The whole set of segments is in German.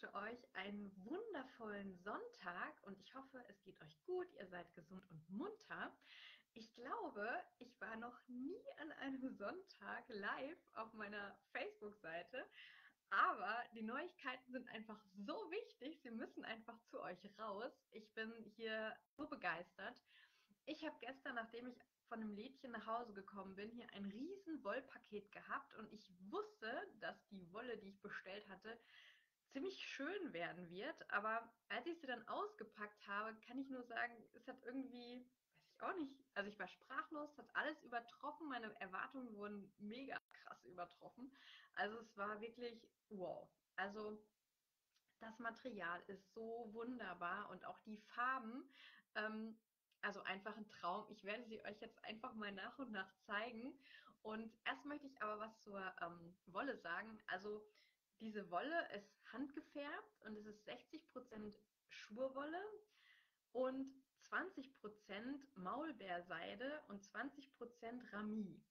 wünsche euch einen wundervollen Sonntag und ich hoffe, es geht euch gut, ihr seid gesund und munter. Ich glaube, ich war noch nie an einem Sonntag live auf meiner Facebook-Seite, aber die Neuigkeiten sind einfach so wichtig, sie müssen einfach zu euch raus. Ich bin hier so begeistert. Ich habe gestern, nachdem ich von einem Lädchen nach Hause gekommen bin, hier ein riesen Wollpaket gehabt und ich wusste, dass die Wolle, die ich bestellt hatte, ziemlich schön werden wird. Aber als ich sie dann ausgepackt habe, kann ich nur sagen, es hat irgendwie, weiß ich auch nicht, also ich war sprachlos, hat alles übertroffen, meine Erwartungen wurden mega krass übertroffen. Also es war wirklich wow. Also das Material ist so wunderbar und auch die Farben, ähm, also einfach ein Traum. Ich werde sie euch jetzt einfach mal nach und nach zeigen. Und erst möchte ich aber was zur ähm, Wolle sagen. Also diese Wolle ist handgefärbt und es ist 60% Schurwolle und 20% Maulbeerseide und 20% Rami.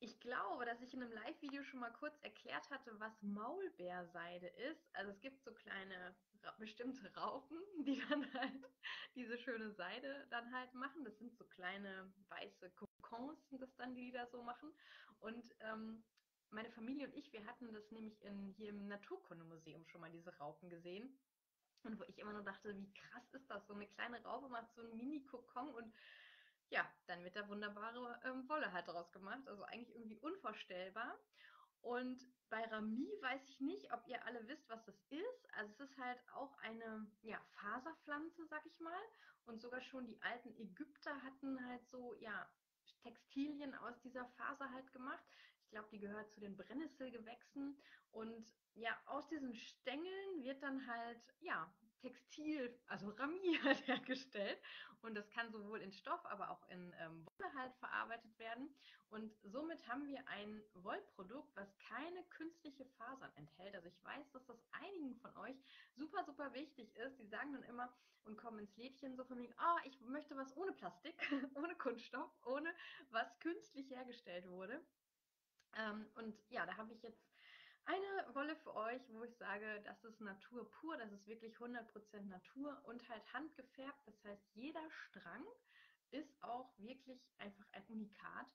Ich glaube, dass ich in einem Live-Video schon mal kurz erklärt hatte, was Maulbeerseide ist. Also es gibt so kleine bestimmte Raupen, die dann halt diese schöne Seide dann halt machen. Das sind so kleine weiße Kokons, sind das dann, die, die da so machen. Und ähm, meine Familie und ich, wir hatten das nämlich in, hier im Naturkundemuseum schon mal, diese Raupen gesehen. Und wo ich immer nur dachte, wie krass ist das? So eine kleine Raupe macht so einen Mini-Kokon und ja, dann wird da wunderbare ähm, Wolle halt draus gemacht. Also eigentlich irgendwie unvorstellbar. Und bei Rami weiß ich nicht, ob ihr alle wisst, was das ist. Also es ist halt auch eine ja, Faserpflanze, sag ich mal. Und sogar schon die alten Ägypter hatten halt so, ja, Textilien aus dieser Faser halt gemacht glaube, die gehört zu den Brennnesselgewächsen. Und ja, aus diesen Stängeln wird dann halt, ja, Textil, also Rami halt hergestellt. Und das kann sowohl in Stoff, aber auch in ähm, Wolle halt verarbeitet werden. Und somit haben wir ein Wollprodukt, was keine künstliche Fasern enthält. Also ich weiß, dass das einigen von euch super, super wichtig ist. Die sagen dann immer und kommen ins Lädchen so von mir, ah, oh, ich möchte was ohne Plastik, ohne Kunststoff, ohne was künstlich hergestellt wurde. Ähm, und ja, da habe ich jetzt eine Wolle für euch, wo ich sage, das ist Natur pur, das ist wirklich 100% Natur und halt handgefärbt. Das heißt, jeder Strang ist auch wirklich einfach ein Unikat.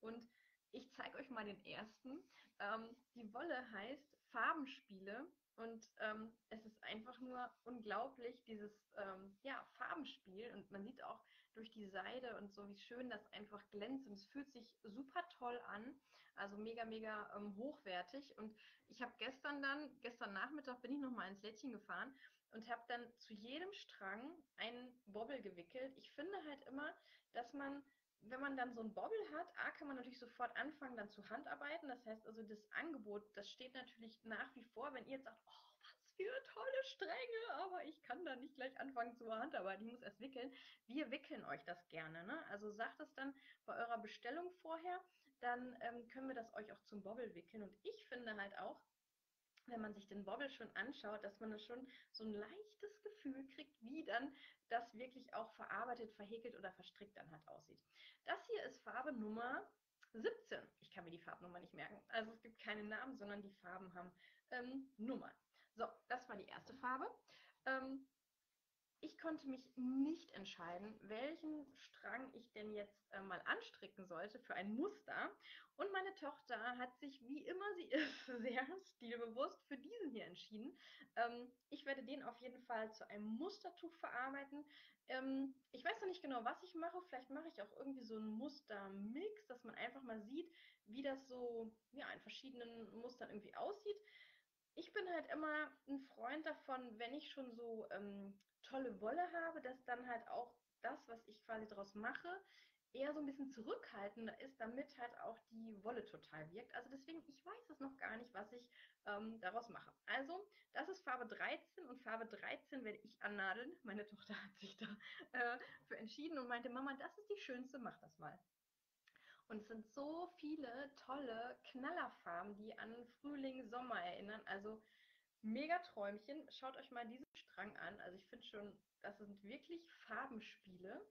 Und ich zeige euch mal den ersten. Ähm, die Wolle heißt Farbenspiele und ähm, es ist einfach nur unglaublich, dieses ähm, ja, Farbenspiel. Und man sieht auch durch die Seide und so, wie schön das einfach glänzt. Und es fühlt sich super toll an. Also mega, mega ähm, hochwertig. Und ich habe gestern dann, gestern Nachmittag bin ich nochmal ins Lädchen gefahren und habe dann zu jedem Strang einen Bobbel gewickelt. Ich finde halt immer, dass man wenn man dann so ein Bobbel hat, A, kann man natürlich sofort anfangen, dann zu Handarbeiten. Das heißt also, das Angebot, das steht natürlich nach wie vor, wenn ihr jetzt sagt, oh, für tolle Stränge, aber ich kann da nicht gleich anfangen zu Handarbeiten, ich muss erst wickeln. Wir wickeln euch das gerne. Ne? Also sagt es dann bei eurer Bestellung vorher, dann ähm, können wir das euch auch zum Bobbel wickeln. Und ich finde halt auch, wenn man sich den Bobbel schon anschaut, dass man da schon so ein leichtes Gefühl kriegt, wie dann das wirklich auch verarbeitet, verhäkelt oder verstrickt dann halt aussieht. Das hier ist Farbe Nummer 17. Ich kann mir die Farbnummer nicht merken. Also es gibt keine Namen, sondern die Farben haben ähm, Nummern. So, das war die erste Farbe. Ähm, ich konnte mich nicht entscheiden, welchen Strang ich denn jetzt äh, mal anstricken sollte für ein Muster. Und meine Tochter hat sich, wie immer sie ist, sehr stilbewusst für diesen hier entschieden. Ähm, ich werde den auf jeden Fall zu einem Mustertuch verarbeiten. Ähm, ich weiß noch nicht genau, was ich mache. Vielleicht mache ich auch irgendwie so einen Mustermix, dass man einfach mal sieht, wie das so ja, in verschiedenen Mustern irgendwie aussieht ich bin halt immer ein Freund davon, wenn ich schon so ähm, tolle Wolle habe, dass dann halt auch das, was ich quasi daraus mache, eher so ein bisschen zurückhaltender ist, damit halt auch die Wolle total wirkt. Also deswegen, ich weiß es noch gar nicht, was ich ähm, daraus mache. Also, das ist Farbe 13 und Farbe 13 werde ich annadeln. Meine Tochter hat sich da äh, für entschieden und meinte, Mama, das ist die schönste, mach das mal. Und es sind so viele tolle Knallerfarben, die an Frühling, Sommer erinnern. Also mega Träumchen. Schaut euch mal diesen Strang an. Also ich finde schon, das sind wirklich Farbenspiele.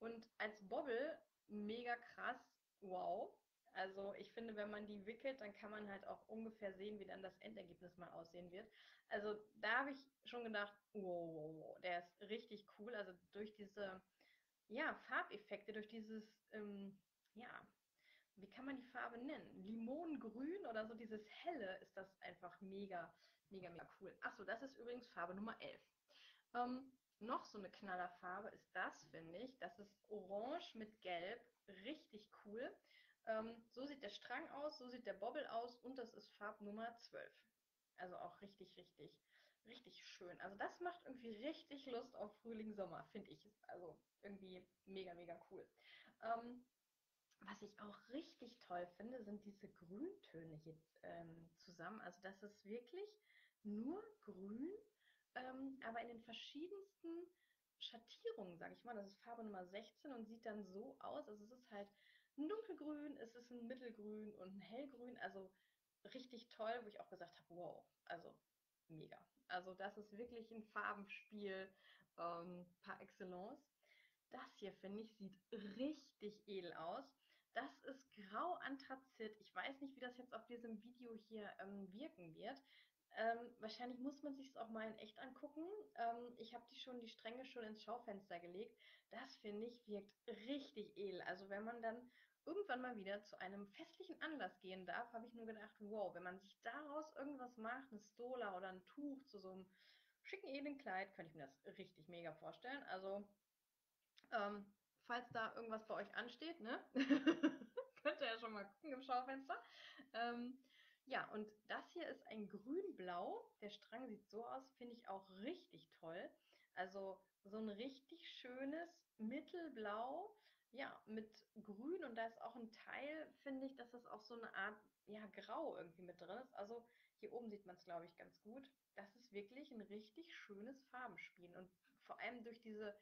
Und als Bobbel mega krass. Wow. Also ich finde, wenn man die wickelt, dann kann man halt auch ungefähr sehen, wie dann das Endergebnis mal aussehen wird. Also da habe ich schon gedacht, wow, der ist richtig cool. Also durch diese ja, Farbeffekte, durch dieses, ähm, ja, wie kann man die Farbe nennen? Limonengrün oder so dieses helle ist das einfach mega, mega, mega cool. Achso, das ist übrigens Farbe Nummer 11. Ähm, noch so eine Knallerfarbe ist das, finde ich. Das ist Orange mit Gelb. Richtig cool. Ähm, so sieht der Strang aus, so sieht der Bobbel aus und das ist Farbnummer 12. Also auch richtig, richtig, richtig schön. Also das macht irgendwie richtig Lust auf Frühling, Sommer, finde ich. Also irgendwie mega, mega cool. Ähm, was ich auch richtig toll finde, sind diese Grüntöne hier ähm, zusammen. Also das ist wirklich nur grün, ähm, aber in den verschiedensten Schattierungen, sage ich mal. Das ist Farbe Nummer 16 und sieht dann so aus. Also es ist halt ein dunkelgrün, es ist ein mittelgrün und ein hellgrün. Also richtig toll, wo ich auch gesagt habe, wow, also mega. Also das ist wirklich ein Farbenspiel ähm, par excellence. Das hier, finde ich, sieht richtig edel aus. Das ist Grau Anthrazit. Ich weiß nicht, wie das jetzt auf diesem Video hier ähm, wirken wird. Ähm, wahrscheinlich muss man sich es auch mal in echt angucken. Ähm, ich habe die schon, die Stränge schon ins Schaufenster gelegt. Das finde ich wirkt richtig edel. Also wenn man dann irgendwann mal wieder zu einem festlichen Anlass gehen darf, habe ich nur gedacht, wow, wenn man sich daraus irgendwas macht, eine Stola oder ein Tuch zu so einem schicken edlen Kleid, könnte ich mir das richtig mega vorstellen. Also ähm, falls da irgendwas bei euch ansteht, ne? Könnt ihr ja schon mal gucken im Schaufenster. Ähm, ja, und das hier ist ein grün-blau. Der Strang sieht so aus, finde ich auch richtig toll. Also so ein richtig schönes Mittelblau, ja, mit grün und da ist auch ein Teil, finde ich, dass das auch so eine Art, ja, grau irgendwie mit drin ist. Also hier oben sieht man es, glaube ich, ganz gut. Das ist wirklich ein richtig schönes Farbenspiel und vor allem durch diese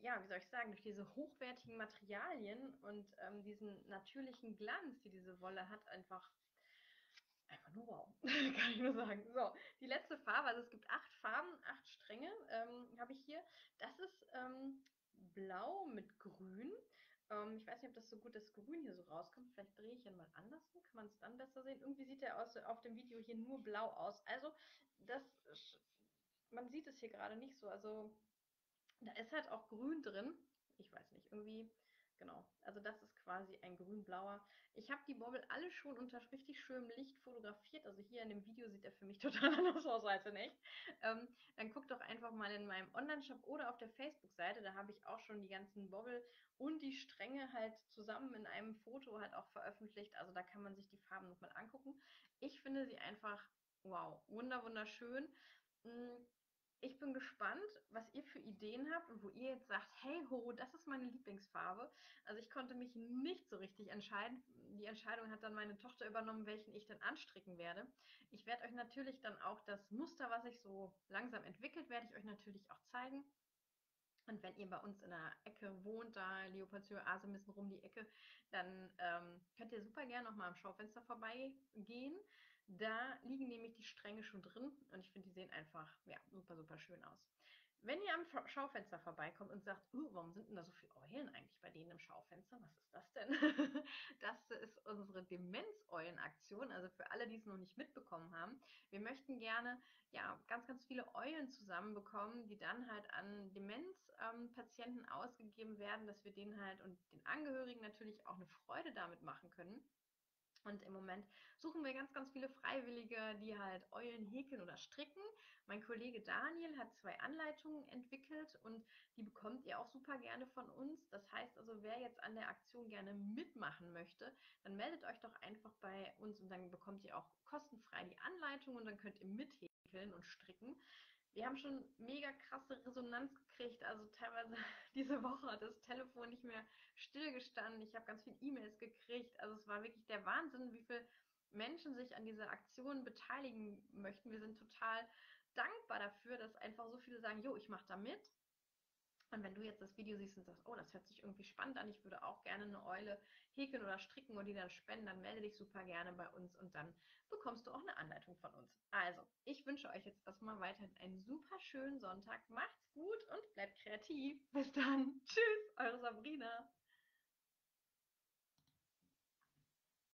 ja, wie soll ich sagen, durch diese hochwertigen Materialien und ähm, diesen natürlichen Glanz, die diese Wolle hat, einfach, einfach nur wow, kann ich nur sagen. So, die letzte Farbe, also es gibt acht Farben, acht Stränge ähm, habe ich hier. Das ist ähm, blau mit grün. Ähm, ich weiß nicht, ob das so gut das Grün hier so rauskommt. Vielleicht drehe ich ihn mal andersrum, kann man es dann besser sehen. Irgendwie sieht er aus, auf dem Video hier nur blau aus. Also, das, man sieht es hier gerade nicht so. Also da ist halt auch grün drin. Ich weiß nicht, irgendwie, genau. Also das ist quasi ein grün-blauer. Ich habe die Bobbel alle schon unter richtig schönem Licht fotografiert. Also hier in dem Video sieht er für mich total anders aus als in echt. Ähm, dann guckt doch einfach mal in meinem Online-Shop oder auf der Facebook-Seite. Da habe ich auch schon die ganzen Bobbel und die Stränge halt zusammen in einem Foto halt auch veröffentlicht. Also da kann man sich die Farben nochmal angucken. Ich finde sie einfach, wow, wunder, wunderschön. Mm, ich bin gespannt, was ihr für Ideen habt und wo ihr jetzt sagt, hey ho, das ist meine Lieblingsfarbe. Also ich konnte mich nicht so richtig entscheiden. Die Entscheidung hat dann meine Tochter übernommen, welchen ich dann anstricken werde. Ich werde euch natürlich dann auch das Muster, was sich so langsam entwickelt, werde ich euch natürlich auch zeigen. Und wenn ihr bei uns in der Ecke wohnt, da Leopoldshöhe, Asemissen rum die Ecke, dann ähm, könnt ihr super gerne noch mal am Schaufenster vorbeigehen. Da liegen nämlich die Stränge schon drin und ich finde, die sehen einfach ja, super, super schön aus. Wenn ihr am Schaufenster vorbeikommt und sagt, uh, warum sind denn da so viele Eulen eigentlich bei denen im Schaufenster? Was ist das denn? das ist unsere Demenz-Eulen-Aktion, also für alle, die es noch nicht mitbekommen haben. Wir möchten gerne ja, ganz, ganz viele Eulen zusammenbekommen, die dann halt an Demenzpatienten ähm, ausgegeben werden, dass wir denen halt und den Angehörigen natürlich auch eine Freude damit machen können. Und im Moment suchen wir ganz, ganz viele Freiwillige, die halt Eulen häkeln oder stricken. Mein Kollege Daniel hat zwei Anleitungen entwickelt und die bekommt ihr auch super gerne von uns. Das heißt also, wer jetzt an der Aktion gerne mitmachen möchte, dann meldet euch doch einfach bei uns und dann bekommt ihr auch kostenfrei die Anleitung und dann könnt ihr mithäkeln und stricken wir haben schon mega krasse Resonanz gekriegt. Also teilweise diese Woche hat das Telefon nicht mehr stillgestanden. Ich habe ganz viele E-Mails gekriegt. Also es war wirklich der Wahnsinn, wie viele Menschen sich an dieser Aktion beteiligen möchten. Wir sind total dankbar dafür, dass einfach so viele sagen, jo, ich mache da mit. Und wenn du jetzt das Video siehst und sagst, oh, das hört sich irgendwie spannend an, ich würde auch gerne eine Eule häkeln oder stricken und die dann spenden, dann melde dich super gerne bei uns und dann bekommst du auch eine Anleitung von uns. Also, ich wünsche euch jetzt erstmal weiterhin einen super schönen Sonntag. Macht's gut und bleibt kreativ. Bis dann. Tschüss, eure Sabrina.